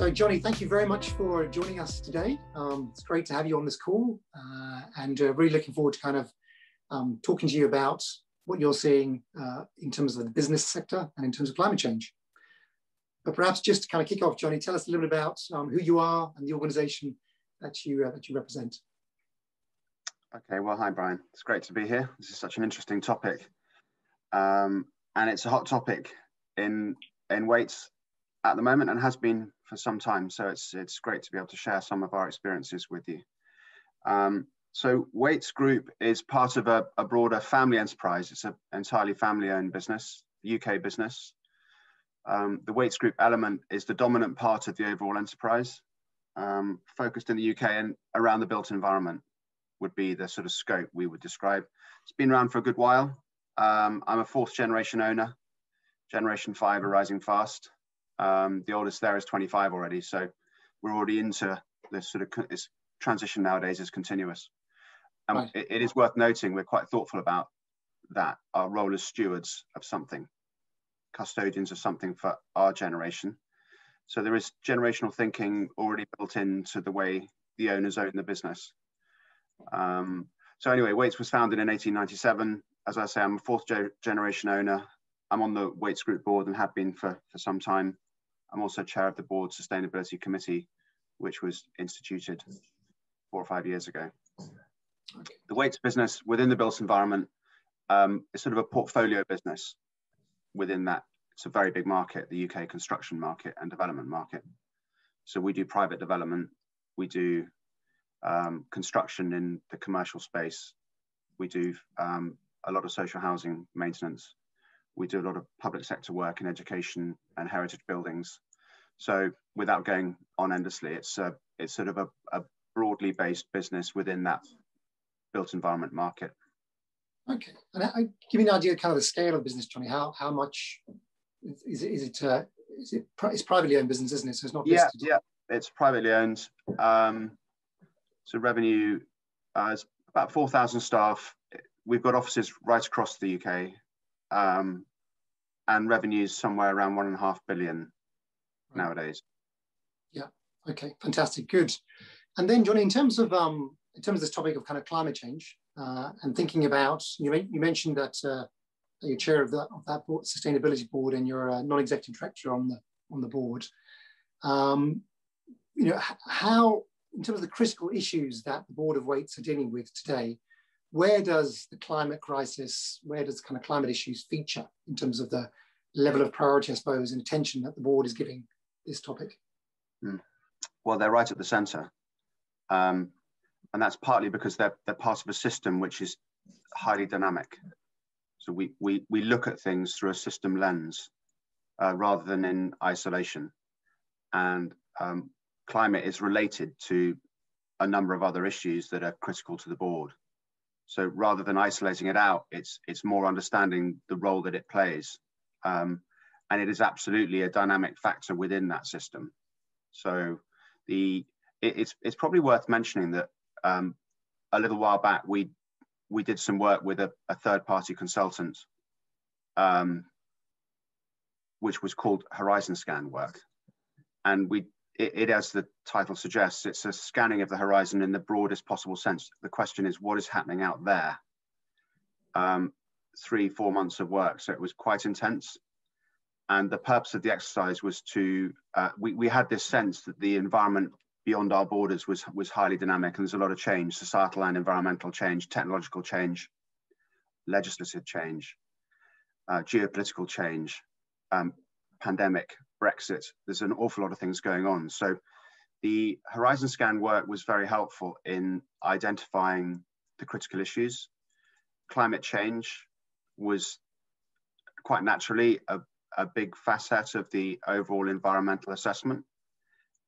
So, Jonny, thank you very much for joining us today. Um, it's great to have you on this call, uh, and uh, really looking forward to kind of um, talking to you about what you're seeing uh, in terms of the business sector and in terms of climate change. But perhaps just to kind of kick off, Jonny, tell us a little bit about um, who you are and the organisation that you uh, that you represent. Okay, well, hi, Brian. It's great to be here. This is such an interesting topic. Um, and it's a hot topic in, in Wates at the moment and has been for some time. So it's, it's great to be able to share some of our experiences with you. Um, so Wates Group is part of a, a broader family enterprise. It's an entirely family-owned business, UK business. Um, the Wates Group element is the dominant part of the overall enterprise, um, focused in the UK and around the built environment would be the sort of scope we would describe. It's been around for a good while. Um, I'm a fourth generation owner. Generation five are rising fast. Um, the oldest there is 25 already, so we're already into this sort of this transition nowadays is continuous. And right. it, it is worth noting we're quite thoughtful about that. Our role as stewards of something, custodians of something for our generation. So there is generational thinking already built into the way the owners own the business. Um, so anyway, Wates was founded in 1897. As I say, I'm a fourth generation owner. I'm on the Wates Group board and have been for, for some time. I'm also chair of the board sustainability committee, which was instituted four or five years ago. The Wates business within the built environment um, is sort of a portfolio business within that. It's a very big market, the UK construction market and development market. So we do private development, we do um, construction in the commercial space. We do um, a lot of social housing maintenance. We do a lot of public sector work in education and heritage buildings. So without going on endlessly, it's a, it's sort of a, a broadly based business within that built environment market. Okay, and I, give me an idea of kind of the scale of business, Jonny. How how much is it? Is it? Uh, is it? It's privately owned business, isn't it? So it's not. Yeah, yeah, it's privately owned. Um, so revenue uh, is about 4,000 staff. We've got offices right across the UK, um, and revenues somewhere around one and a half billion right. nowadays. Yeah. Okay. Fantastic. Good. And then, Jonny, in terms of um, in terms of this topic of kind of climate change uh, and thinking about you, you mentioned that uh, you're chair of, the, of that board, sustainability board and you're a non-executive director on the on the board. Um, you know how in terms of the critical issues that the Board of Wates are dealing with today, where does the climate crisis, where does kind of climate issues feature in terms of the level of priority, I suppose, and attention that the board is giving this topic? Mm. Well, they're right at the centre. Um, and that's partly because they're, they're part of a system which is highly dynamic. So we, we, we look at things through a system lens uh, rather than in isolation. And um, climate is related to a number of other issues that are critical to the board. So rather than isolating it out, it's it's more understanding the role that it plays, um, and it is absolutely a dynamic factor within that system. So the it, it's it's probably worth mentioning that um, a little while back we we did some work with a, a third party consultant, um, which was called Horizon Scan work, and we it, it, as the title suggests, it's a scanning of the horizon in the broadest possible sense. The question is, what is happening out there? Um, three, four months of work, so it was quite intense. And the purpose of the exercise was to, uh, we, we had this sense that the environment beyond our borders was, was highly dynamic and there's a lot of change, societal and environmental change, technological change, legislative change, uh, geopolitical change, um, pandemic, Brexit. There's an awful lot of things going on. So the Horizon Scan work was very helpful in identifying the critical issues. Climate change was quite naturally a, a big facet of the overall environmental assessment.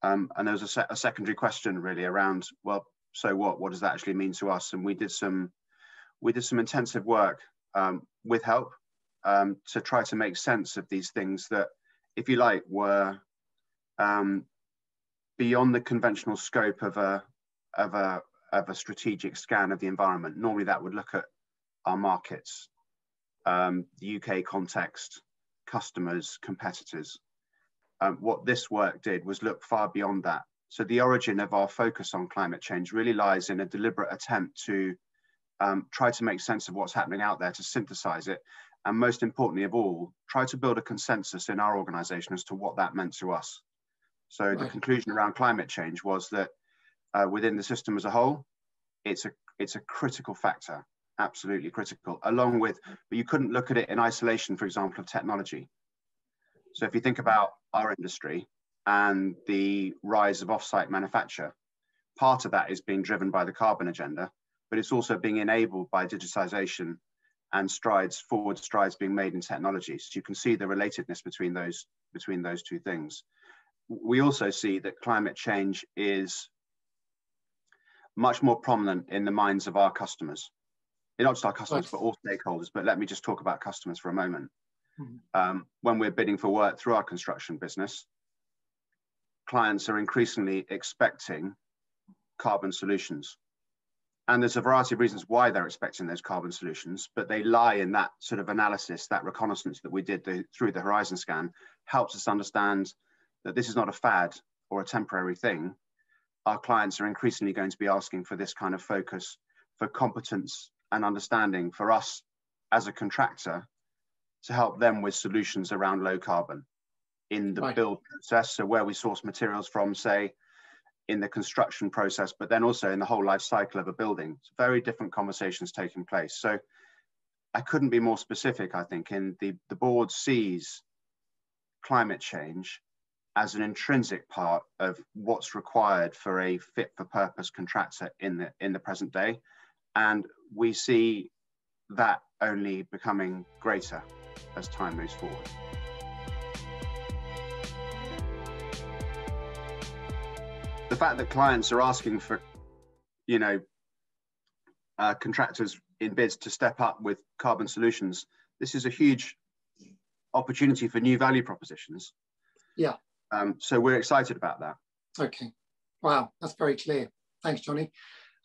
Um, and there was a, se a, secondary question really around, well, so what? What does that actually mean to us? And we did some, we did some intensive work um, with help um, to try to make sense of these things that if you like, were um, beyond the conventional scope of a, of, a, of a strategic scan of the environment. Normally that would look at our markets, um, the UK context, customers, competitors. um, what this work did was look far beyond that. So the origin of our focus on climate change really lies in a deliberate attempt to um, try to make sense of what's happening out there, to synthesize it, and most importantly of all, try to build a consensus in our organization as to what that meant to us. So right. the conclusion around climate change was that uh, within the system as a whole, it's a it's a critical factor, absolutely critical. Along with, but you couldn't look at it in isolation, for example, of technology. So if you think about our industry and the rise of offsite manufacture, part of that is being driven by the carbon agenda, but it's also being enabled by digitization and strides, forward strides being made in technology. So you can see the relatedness between those, between those two things. We also see that climate change is much more prominent in the minds of our customers. Not just our customers, but all stakeholders. But let me just talk about customers for a moment. Mm-hmm. Um, when we're bidding for work through our construction business, clients are increasingly expecting carbon solutions. And there's a variety of reasons why they're expecting those carbon solutions, but they lie in that sort of analysis, that reconnaissance that we did the, through the horizon scan helps us understand that this is not a fad or a temporary thing. Our clients are increasingly going to be asking for this kind of focus, for competence and understanding for us as a contractor to help them with solutions around low carbon in the right. build process. So where we source materials from, say, in the construction process, but then also in the whole life cycle of a building. It's very different conversations taking place. So I couldn't be more specific, I think, in the, the board sees climate change as an intrinsic part of what's required for a fit for purpose contractor in the in the present day. And we see that only becoming greater as time moves forward. Fact that clients are asking for, you know, uh, contractors in bids to step up with carbon solutions, this is a huge opportunity for new value propositions. Yeah. Um, so we're excited about that. Okay. Wow, that's very clear. Thanks, Jonny.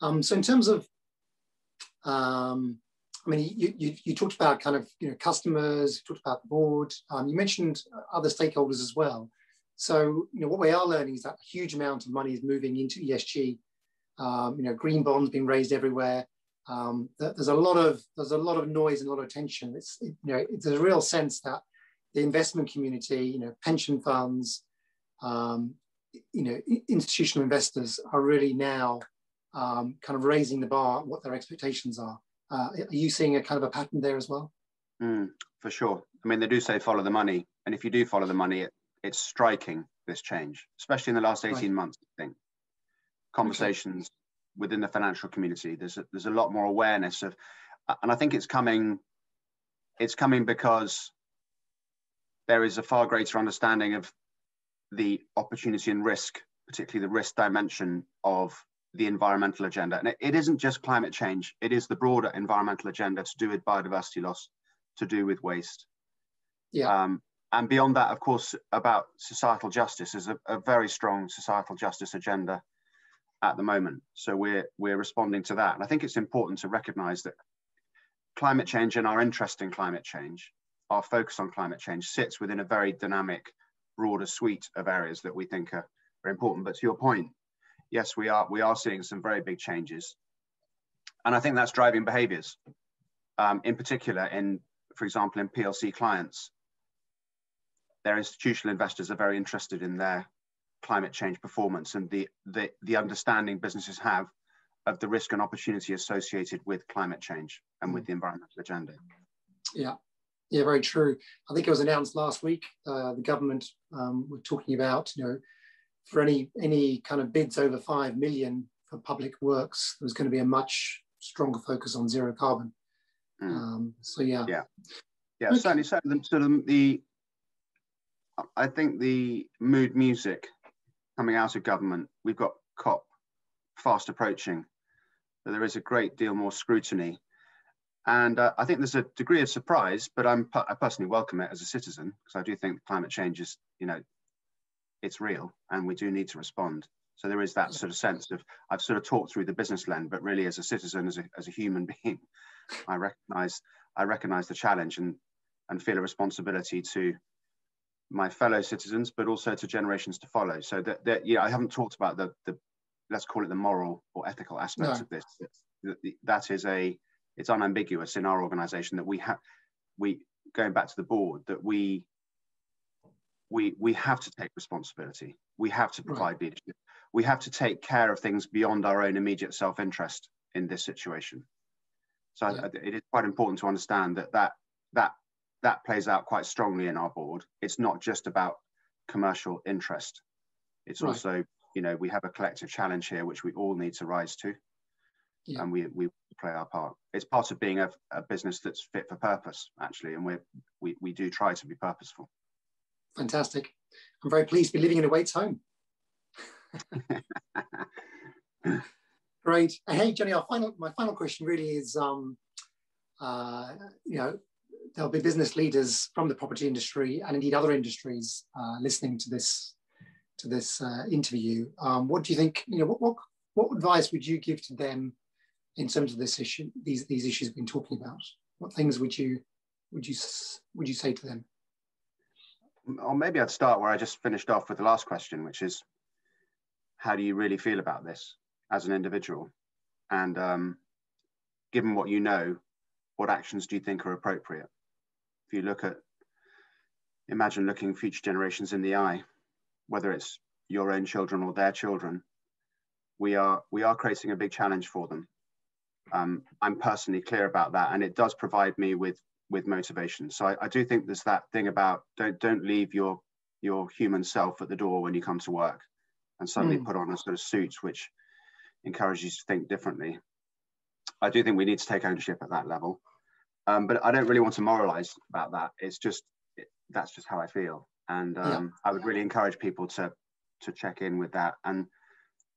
Um, so in terms of um, I mean, you, you, you, talked about kind of you know customers, you talked about the board. Um, you mentioned other stakeholders as well. So you know what we are learning is that a huge amount of money is moving into ESG. Um, you know, green bonds being raised everywhere. Um, there's a lot of there's a lot of noise and a lot of attention. It's it, you know it's a real sense that the investment community, you know, pension funds, um, you know, institutional investors are really now um, kind of raising the bar what their expectations are. Uh, are you seeing a kind of a pattern there as well? Mm, for sure. I mean, they do say follow the money, and if you do follow the money, it, it's striking this change, especially in the last eighteen right. months. I think conversations okay. within the financial community. There's a, there's a lot more awareness of, and I think it's coming. It's coming because there is a far greater understanding of the opportunity and risk, particularly the risk dimension of the environmental agenda. And it, it isn't just climate change, it is the broader environmental agenda to do with biodiversity loss, to do with waste. Yeah. Um, and beyond that, of course, about societal justice is a, a, very strong societal justice agenda at the moment. So we're we're responding to that. And I think it's important to recognize that climate change and our interest in climate change, our focus on climate change sits within a very dynamic, broader suite of areas that we think are, are important. But to your point, yes, we are we are seeing some very big changes, and I think that's driving behaviours. Um, in particular, in for example, in PLC clients, their institutional investors are very interested in their climate change performance and the the, the understanding businesses have of the risk and opportunity associated with climate change and with the environmental agenda. Yeah, yeah, very true. I think it was announced last week. Uh, the government um, were talking about, you know, for any any kind of bids over five million for public works, there's going to be a much stronger focus on zero carbon. Mm. Um, so yeah, yeah, yeah. Okay. Certainly, certainly, sort of the. I think the mood music coming out of government. We've got COP fast approaching. So there is a great deal more scrutiny. And uh, I think there's a degree of surprise, but I'm, I personally welcome it as a citizen because I do think climate change is, you know, it's real and we do need to respond. So there is that sort of sense of I've sort of talked through the business lens, but really as a citizen, as a, as a human being, I recognize I recognize the challenge and and feel a responsibility to my fellow citizens, but also to generations to follow. So that, that yeah, I haven't talked about the, the let's call it the moral or ethical aspects no. of this. That is a it's unambiguous in our organisation that we have we going back to the board that we we we have to take responsibility. We have to provide right. leadership. We have to take care of things beyond our own immediate self-interest in this situation. So yeah. it is quite important to understand that that that that plays out quite strongly in our board. It's not just about commercial interest. It's right. also, you know, we have a collective challenge here which we all need to rise to. Yeah. And we, we play our part. It's part of being a, a business that's fit for purpose, actually, and we we we do try to be purposeful. Fantastic. I'm very pleased to be living in a Wates home. Great. Hey, Jonny, our final, my final question really is, um, uh, you know, there'll be business leaders from the property industry and indeed other industries uh, listening to this to this uh, interview. Um, what do you think? You know, what, what what advice would you give to them in terms of this issue? These these issues we've been talking about. What things would you would you would you say to them? Or maybe I'd start where I just finished off with the last question, which is, how do you really feel about this as an individual? And um, given what you know, what actions do you think are appropriate? If you look at, imagine looking future generations in the eye, whether it's your own children or their children, we are we are creating a big challenge for them. Um, I'm personally clear about that, and it does provide me with with motivation. So I, I, do think there's that thing about don't don't leave your your human self at the door when you come to work, and suddenly mm. put on a sort of suit which encourages you to think differently. I do think we need to take ownership at that level. Um, but I don't really want to moralize about that. It's just it, that's just how I feel, and um, yeah. I would really encourage people to to check in with that. And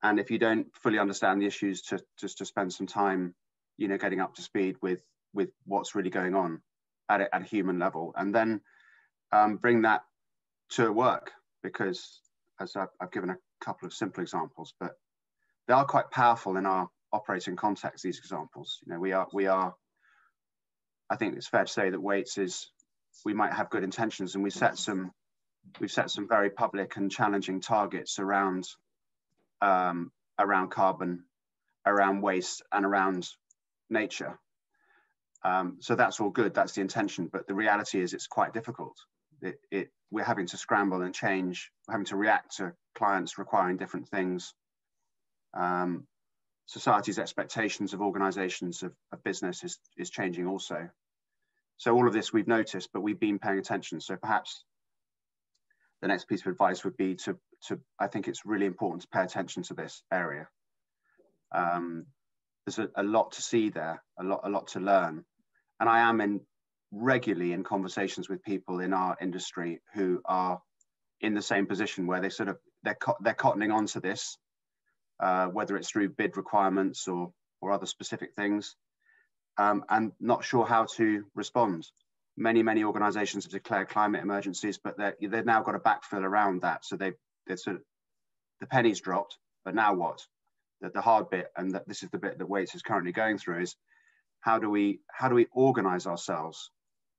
and if you don't fully understand the issues, to just to spend some time, you know, getting up to speed with with what's really going on at a, at a human level, and then um, bring that to work because as I've, I've given a couple of simple examples, but they are quite powerful in our operating context. These examples, you know, we are we are I think it's fair to say that Wates is we might have good intentions and we set some we've set some very public and challenging targets around um, around carbon, around waste, and around nature. Um, so that's all good. That's the intention. But the reality is, it's quite difficult. It, it, we're having to scramble and change. Having to react to clients requiring different things. Um, society's expectations of organizations of, of business is, is changing also. So all of this we've noticed, but we've been paying attention. So perhaps the next piece of advice would be to, to I think it's really important to pay attention to this area. Um, there's a, a, lot to see there, a lot, a lot to learn. And I am in regularly in conversations with people in our industry who are in the same position where they sort of, they're, they're cottoning onto this uh, whether it's through bid requirements or, or other specific things, um, and not sure how to respond. Many, many organizations have declared climate emergencies, but they've now got a backfill around that. So they, they sort of, the pennies dropped, but now what? The, the hard bit, and that this is the bit that Wates is currently going through, is how do we how do we organize ourselves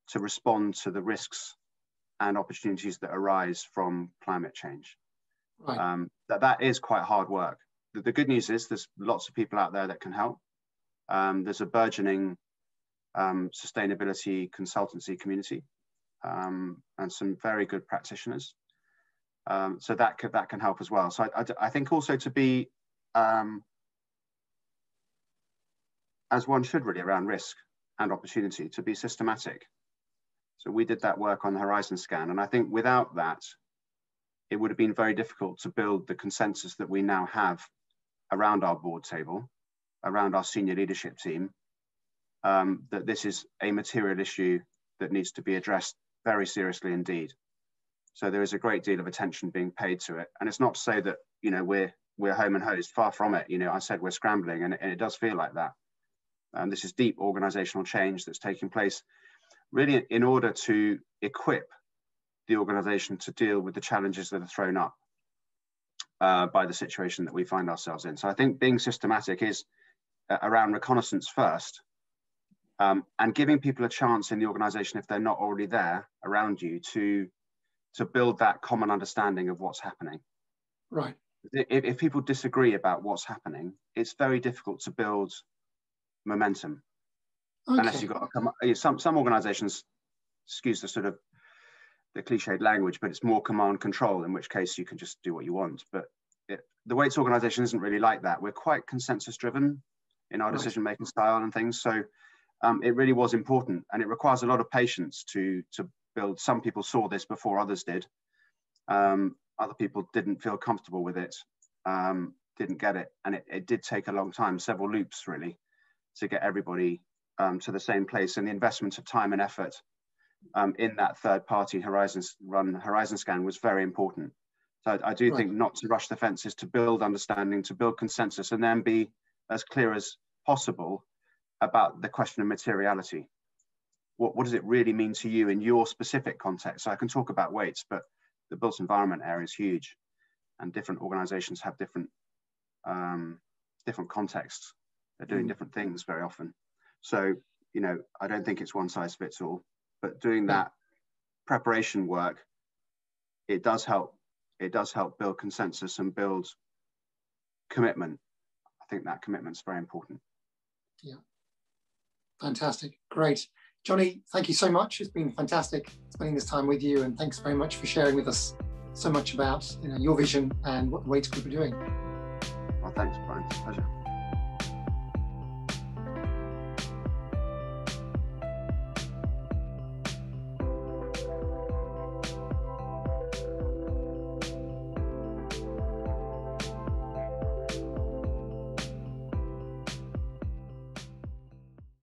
to respond to the risks and opportunities that arise from climate change? Right. Um, that that is quite hard work the, the, good news is there's lots of people out there that can help. Um, there's a burgeoning um, sustainability consultancy community um, and some very good practitioners. Um, so that could, that can help as well. So I, I, I think also to be, um, as one should really around risk and opportunity, to be systematic. So we did that work on the Horizon Scan, and I think without that, it would have been very difficult to build the consensus that we now have around our board table, around our senior leadership team, um, that this is a material issue that needs to be addressed very seriously indeed. So there is a great deal of attention being paid to it. And it's not to say that, you know, we're, we're home and hosed, far from it. You know, I said we're scrambling and, and it does feel like that. Um, this is deep organizational change that's taking place really in order to equip the organization to deal with the challenges that are thrown up uh, by the situation that we find ourselves in. So I think being systematic is around reconnaissance first um, and giving people a chance in the organization if they're not already there around you to to build that common understanding of what's happening. Right. If, if people disagree about what's happening, it's very difficult to build momentum. Okay. Unless you've got a, some some organisations, excuse the sort of the cliched language, but it's more command control. In which case, you can just do what you want. But it, the Wates organisation isn't really like that. We're quite consensus driven in our decision making style and things. So um, it really was important, and it requires a lot of patience to to build. Some people saw this before others did. Um, other people didn't feel comfortable with it, um, didn't get it, and it, it, did take a long time, several loops really, to get everybody um, to the same place. And the investment of time and effort um, in that third-party Horizons run Horizon scan was very important. So I, I do right. think not to rush the fences, to build understanding, to build consensus, and then be as clear as possible about the question of materiality. What, what does it really mean to you in your specific context? So I can talk about Wates, but the built environment area is huge, and different organisations have different um, different contexts. They're doing mm. different things very often. So you know, I don't think it's one size fits all. But doing that preparation work, it does help. It does help build consensus and build commitment. I think that commitment is very important. Fantastic. Great. Jonny, thank you so much. It's been fantastic spending this time with you, and thanks very much for sharing with us so much about you know, your vision and what the Wates Group are doing. Well, thanks, Brian. It's a pleasure.